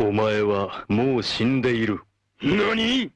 お前はもう死んでいる。何？